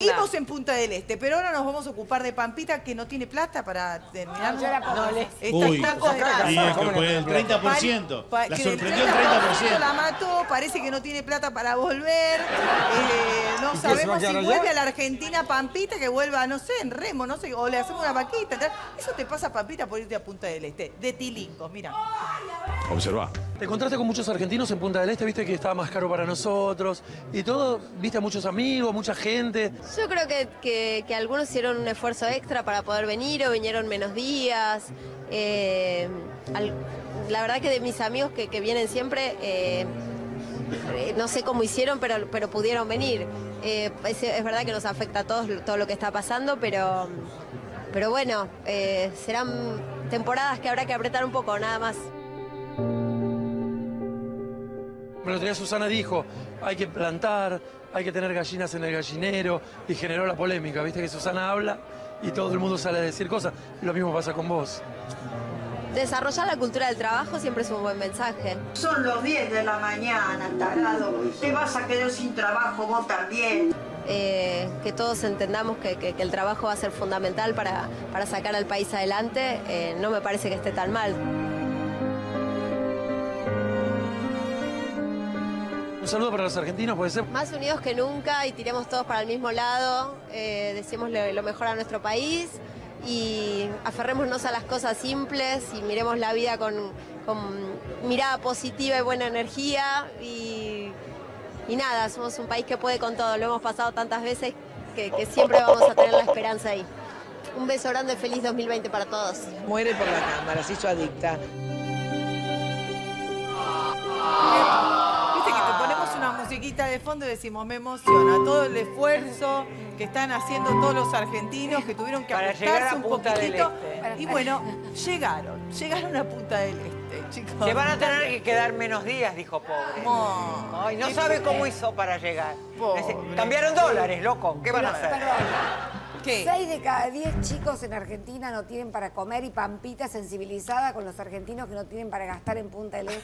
Seguimos en Punta del Este, pero ahora nos vamos a ocupar de Pampita que no tiene plata para terminar. No, le- Está Uy, taco de y casa. es que fue el 30%. Pa- La que del sorprendió el 30% La 30%. mató, parece que no tiene plata para volver. eh, no ¿Y qué, se va a sabemos si vuelve a la Argentina Pampita, que vuelva, no sé, en remo, no sé, o le hacemos una vaquita. tal. Eso te pasa, Pampita, por irte a Punta del Este. De tilingos, mira. Observa. Te encontraste con muchos argentinos en Punta del Este, viste que estaba más caro para nosotros y todo, viste a muchos amigos, mucha gente. Yo creo que, que- algunos hicieron un esfuerzo extra para poder venir o vinieron menos días. Eh, la verdad que de mis amigos que, vienen siempre, eh, no sé cómo hicieron, pero, pero pudieron venir. Eh, es, es verdad que nos afecta a todos todo lo que está pasando, pero, pero bueno, serán temporadas que habrá que apretar un poco, nada más. El otro día Susana dijo, hay que plantar, hay que tener gallinas en el gallinero y generó la polémica, viste que Susana habla y todo el mundo sale a decir cosas. Lo mismo pasa con vos. Desarrollar la cultura del trabajo siempre es un buen mensaje. Son los 10 de la mañana, tarado. Te vas a quedar sin trabajo vos también. eh, que todos entendamos que, que- que el trabajo va a ser fundamental para, para sacar al país adelante, eh, no me parece que esté tan mal. Un saludo para los argentinos, puede ser. Más unidos que nunca y tiremos todos para el mismo lado, eh, deseemos lo, lo mejor a nuestro país y aferrémonos a las cosas simples y miremos la vida con, con mirada positiva y buena energía y, y nada, somos un país que puede con todo, lo hemos pasado tantas veces que, que siempre vamos a tener la esperanza ahí. Un beso grande, feliz 2020 para todos. Muere por la cámara, se hizo adicta. Fondo y decimos, me emociona todo el esfuerzo que están haciendo todos los argentinos que tuvieron que Para ajustarse llegar a un Punta del poquitito. Este. Y bueno, llegaron, llegaron a Punta del Este, chicos. Se van a tener que quedar menos días, dijo pobre. No. Ay, no sabe cómo hizo para llegar. Pobre. Cambiaron dólares, loco. ¿Qué van a hacer? ¿Qué? Seis de cada diez chicos en Argentina no tienen para comer y Pampita sensibilizada con los argentinos que no tienen para gastar en Punta del Este.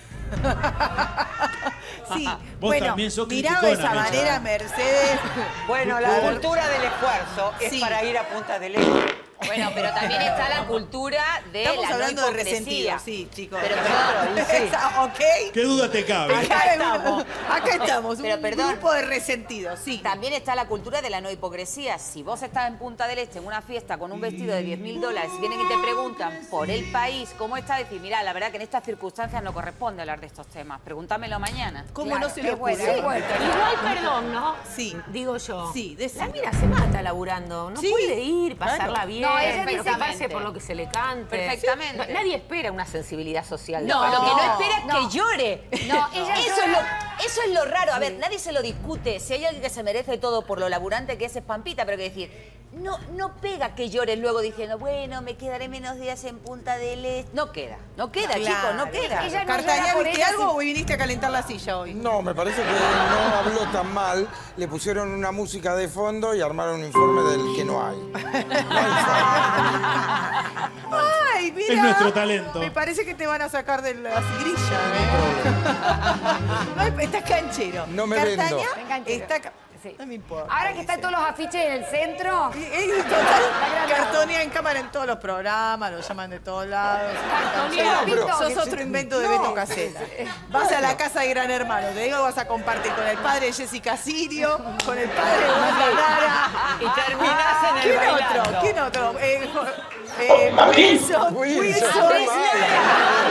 Sí, Vos bueno, también sos mirado de esa Mecha. manera, Mercedes. Bueno, la cultura del esfuerzo es Sí. para ir a Punta del Este. Bueno, pero también está la cultura de Estamos la no hablando de resentido, sí, chicos. Pero perdón, sí. ¿Ok? ¿Qué duda te cabe? Acá estamos. Acá estamos, Pero un perdón. grupo de resentidos, sí. También está la cultura de la no hipocresía. Si vos estás en Punta del Este en una fiesta con un vestido de 10 mil dólares y vienen y te preguntan por el país cómo está, decir, mira, la verdad que en estas circunstancias no corresponde hablar de estos temas. Pregúntamelo mañana. ¿Cómo no se ocurrió? es bueno. Igual, perdón, ¿no? Sí. Digo yo. Sí, decime. La mina se mata laburando. No Sí, puede ir, pasarla bien, No, ella dice que- por lo que se le cante. Perfectamente. Sí, no, nadie espera una sensibilidad social. No, lo que no espera es no. que llore. No, ella eso, llora. es lo, eso es lo raro. A ver, nadie se lo discute. Si hay alguien que se merece todo por lo laburante que es, es Pampita, pero que decir, no, no pega que llores luego diciendo, bueno, me quedaré menos días en Punta del Este. No queda, no queda, chicos, no queda. Ella no ¿viste ella, algo sí. o viniste a calentar la silla hoy? No, me parece que no habló tan mal. Le pusieron una música de fondo y armaron un informe del que no hay. No hay informe. Ay, mira. Es nuestro talento. Me parece que te van a sacar de la sigrilla. ¿eh? No, estás canchero. No me Cartaña vendo. Está... Sí. No me importa. Ahora que están todos los afiches en el centro, Eh, total, cartonea en cámara en todos los programas, lo llaman de todos lados. Cartonea, Sos- otro invento de Beto Casella. Vas a la casa de Gran Hermano, te digo, vas a compartir con el padre de Jessica Sirio, con el padre de Wanda Nara. Y terminás en el ¿Quién bailando. otro? ¿Quién otro? Eh, eh, Wilson. Wilson, Wilson.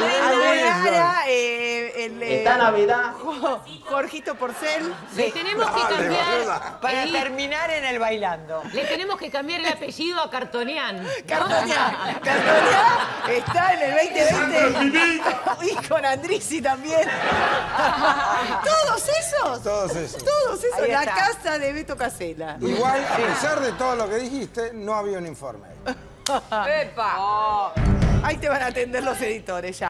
Lara, eh, el, eh, Esta Navidad. Jo- Jorgito Porcel. Le tenemos que Dale, cambiar. boluda. Para el- terminar en el bailando. le tenemos que cambiar el apellido a Cartonian. Cartoña. Cartoña está en el 2020. Y con Andrisi también. ¿Todos esos? Todos esos. Todos esos. Ahí La está. casa de Beto Casella. Igual, a pesar de todo lo que dijiste, no había un informe. ¡Epa! Ahí te van a atender los editores ya.